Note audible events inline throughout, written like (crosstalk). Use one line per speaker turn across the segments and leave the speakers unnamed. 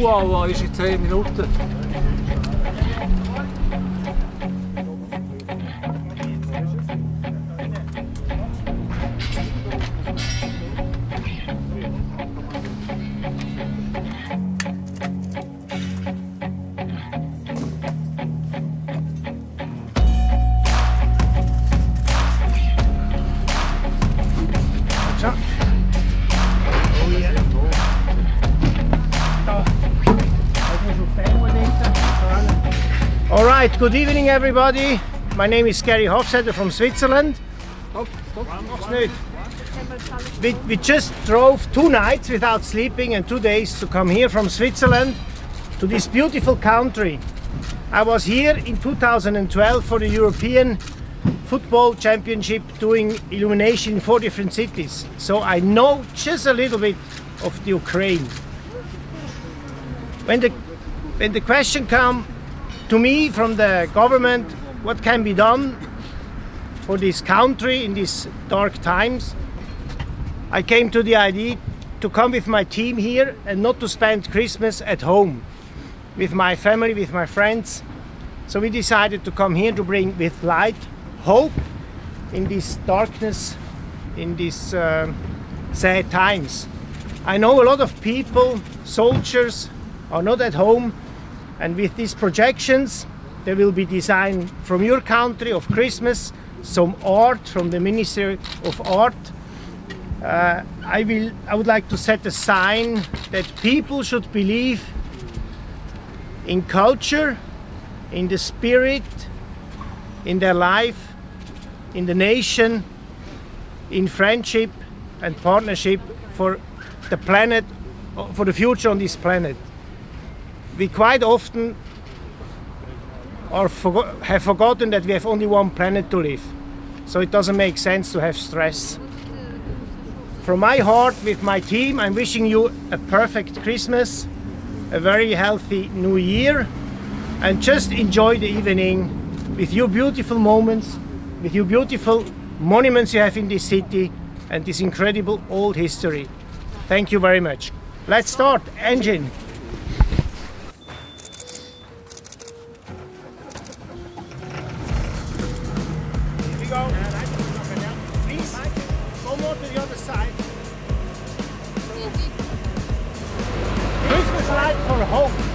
Chihuahua ist in 10 Minuten.
Good evening everybody. My name is Gerry Hofstetter from Switzerland. We, we just drove two nights without sleeping and two days to come here from Switzerland to this beautiful country. I was here in 2012 for the European Football Championship doing illumination in four different cities. So I know just a little bit of the Ukraine. When the, when the question comes to me from the government what can be done for this country in these dark times. I came to the idea to come with my team here and not to spend Christmas at home with my family, with my friends. So we decided to come here to bring with light hope in this darkness, in these uh, sad times. I know a lot of people, soldiers, are not at home and with these projections, there will be design from your country of Christmas, some art from the Ministry of Art. Uh, I will. I would like to set a sign that people should believe in culture, in the spirit, in their life, in the nation, in friendship and partnership for the planet, for the future on this planet we quite often have forgotten that we have only one planet to live. So it doesn't make sense to have stress. From my heart, with my team, I'm wishing you a perfect Christmas, a very healthy New Year, and just enjoy the evening with your beautiful moments, with your beautiful monuments you have in this city, and this incredible old history. Thank you very much. Let's start. Engine. Light for home.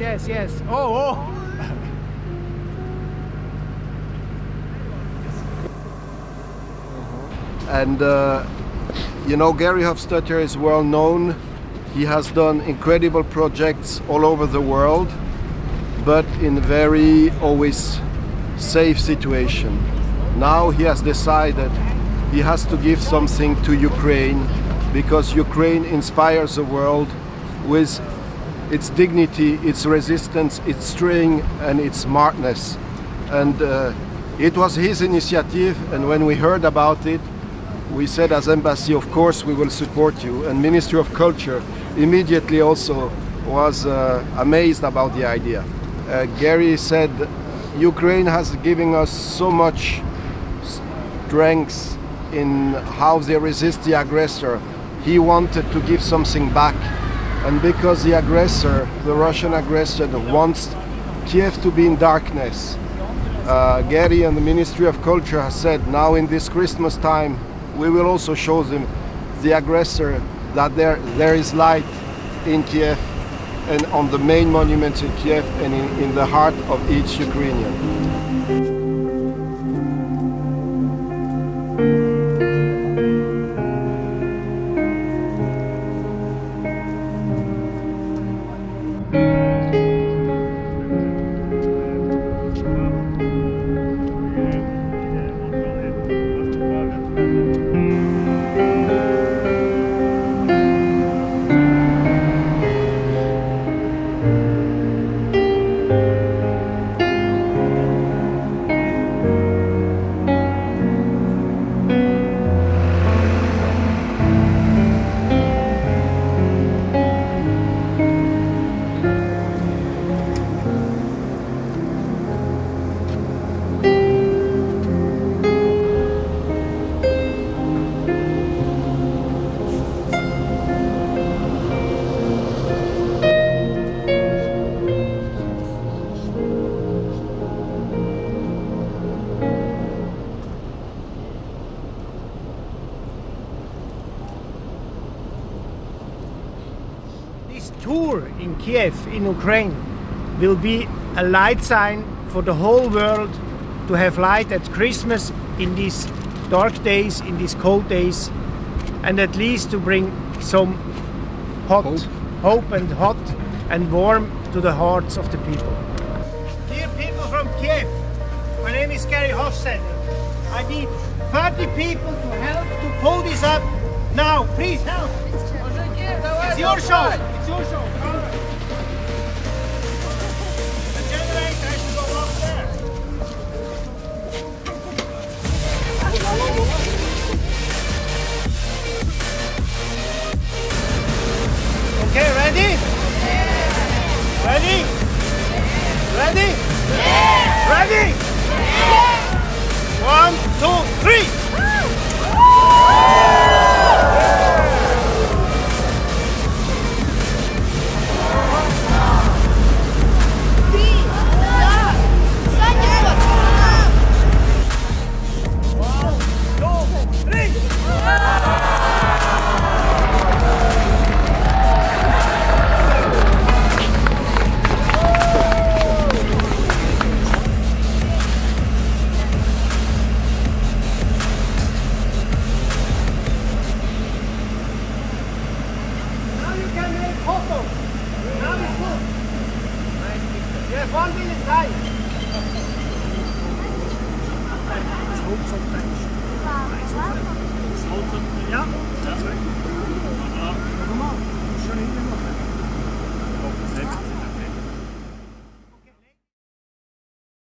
Yes, yes, yes. Oh, oh. (laughs)
And uh, you know, Gerry Hofstetter is well known. He has done incredible projects all over the world, but in a very always safe situation. Now he has decided he has to give something to Ukraine because Ukraine inspires the world with its dignity, its resistance, its strength, and its smartness. And uh, it was his initiative, and when we heard about it, we said as embassy, of course, we will support you. And Ministry of Culture immediately also was uh, amazed about the idea. Uh, Gerry said, Ukraine has given us so much strength in how they resist the aggressor. He wanted to give something back. And because the aggressor, the Russian aggressor, wants Kiev to be in darkness, uh, Gerry and the Ministry of Culture has said now in this Christmas time, we will also show them, the aggressor, that there, there is light in Kiev and on the main monuments in Kiev and in, in the heart of each Ukrainian.
Kiev, in Ukraine, will be a light sign for the whole world to have light at Christmas in these dark days, in these cold days, and at least to bring some hot
Hope.
hope and hot and warm to the hearts of the people. Dear people from Kiev, my name is Gerry Hofstetter. I need 30 people to help to pull this up. Now, please help. It's your show. It's your show. Ready? Ready? One, two, three. Hauptzockfleisch. Das Hauptzockfleisch? Ja. ja. Warte mal, schon hinten noch. Auf dem Selbst.